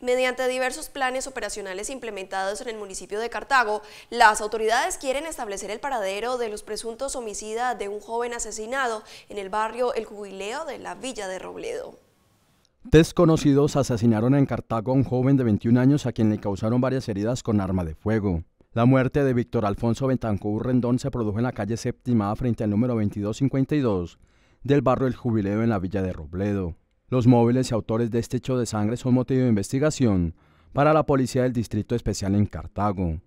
Mediante diversos planes operacionales implementados en el municipio de Cartago, las autoridades quieren establecer el paradero de los presuntos homicidas de un joven asesinado en el barrio El Jubileo de la Villa de Robledo. Desconocidos asesinaron en Cartago a un joven de 21 años a quien le causaron varias heridas con arma de fuego. La muerte de Víctor Alfonso Bentancur Rendón se produjo en la calle séptima frente al número 2252 del barrio El Jubileo en la Villa de Robledo. Los móviles y autores de este hecho de sangre son motivo de investigación para la Policía del Distrito Especial en Cartago.